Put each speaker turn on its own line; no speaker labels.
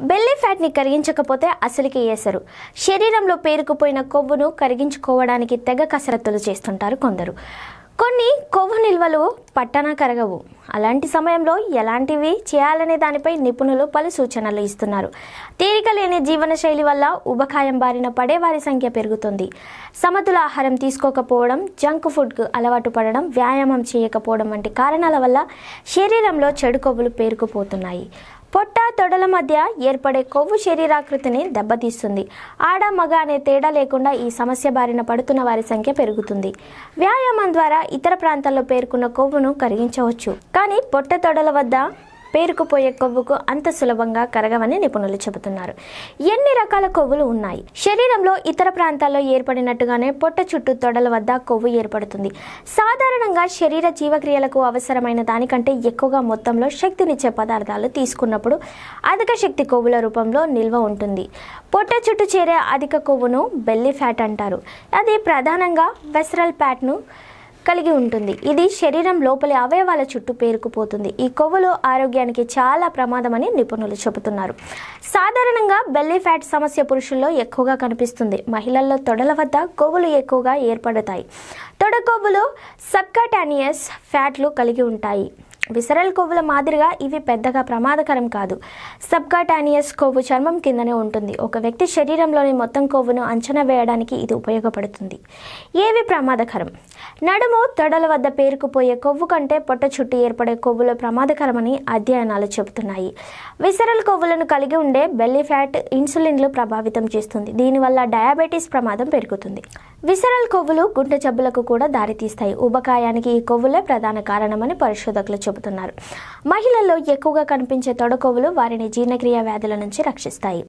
Belly ఫ్యాట్ని కరిగించకపోతే అసలుకి వేసరు శరీరంలో పేరుకుపోయిన కొవ్వును కరిగించుకోవడానికి తెగ కసరత్తులు చేస్తుంటారు కొందరు. కొన్ని కొవ్వు నిల్వలు పట్టణ కరగవు. అలాంటి సమయంలో ఎలాంటివి చేయాలనే దానిపై నిపుణులు పలు సూచనలు ఇస్తున్నారు. తీరిక లేని జీవనశైలి వల్ల ఉబకాయం బారిన పడే వారి సంఖ్య పెరుగుతుంది. సమతుల ఆహారం తీసుకోకపోవడం జంక్ ఫుడ్కు అలవాటు పడడం వ్యాయామం చేయకపోవడం వంటి కారణాల వల్ల శరీరంలో చెడు కొవ్వులు పేరుకుపోతున్నాయి. పొట్ట తొడల మధ్య ఏర్పడే కొవ్వు శరీరాకృతిని దెబ్బతీస్తుంది. ఆడ మగ అనే తేడా లేకుండా ఈ సమస్య బారిన పడుతున్న వారి సంఖ్య పెరుగుతుంది. వ్యాయామం ద్వారా ఇతర ప్రాంతాల్లో పేర్కొన్న కొవ్వును కరిగించవచ్చు. కానీ పొట్ట తొడల వద్ద పేరుకుపోయే కొవ్వుకు అంత సులభంగా కరగవని నిపుణులు చెబుతున్నారు. ఎన్ని రకాల కొవ్వులు ఉన్నాయి? శరీరంలో ఇతర ప్రాంతాల్లో ఏర్పడినట్టుగానే పొట్ట చుట్టూ తొడల వద్ద కొవ్వు ఏర్పడుతుంది. సాధారణంగా శరీర జీవక్రియలకు అవసరమైన దానికంటే ఎక్కువగా మొత్తంలో శక్తినిచ్చే పదార్థాలు తీసుకున్నప్పుడు అధిక శక్తి కొవ్వుల రూపంలో నిల్వ ఉంటుంది. పొట్ట చుట్టూ చేరే అధిక కొవ్వును బెల్లీ ఫ్యాట్ అంటారు. అది ప్రధానంగా వెసరల్ ఫ్యాట్ను కలిగి ఉంటుంది. ఇది శరీరం లోపలి అవయవాల చుట్టూ పేరుకుపోతుంది. ఈ కొవ్వులు ఆరోగ్యానికి చాలా ప్రమాదమని నిపుణులు చెబుతున్నారు. సాధారణంగా బెల్లీ ఫ్యాట్ సమస్య పురుషుల్లో ఎక్కువగా కనిపిస్తుంది. మహిళల్లో తొడల వద్ద కొవ్వులు ఎక్కువగా ఏర్పడతాయి. తొడ కొవ్వులు సబ్కటానియస్ ఫ్యాట్లు కలిగి ఉంటాయి. విసరల్ కొవ్వుల మాదిరిగా ఇవి పెద్దగా ప్రమాదకరం కాదు. సబ్కాటానియస్ కొవ్వు చర్మం కిందనే ఉంటుంది. ఒక వ్యక్తి శరీరంలోని మొత్తం కొవ్వును అంచనా వేయడానికి ఇది ఉపయోగపడుతుంది. ఏవి ప్రమాదకరం? నడుము తొడల వద్ద పేరుకుపోయే కొవ్వు కంటే పొట్ట చుట్టూ ఏర్పడే కొవ్వులు ప్రమాదకరమని అధ్యయనాలు చెబుతున్నాయి. విసరల్ కొవ్వులను కలిగి ఉండే బెల్లీ ఫ్యాట్ ఇన్సులిన్లు ప్రభావితం చేస్తుంది. దీనివల్ల డయాబెటీస్ ప్రమాదం పెరుగుతుంది. విసరల్ కొవ్వులు గుండె జబ్బులకు కూడా దారితీస్తాయి. ఉబకాయానికి ఈ కొవ్వులే ప్రధాన కారణమని పరిశోధకులు చెబుతున్నారు. మహిళల్లో ఎక్కువగా కనిపించే తొడకొవ్వులు వారిని జీర్ణక్రియ వ్యాధుల నుంచి రక్షిస్తాయి.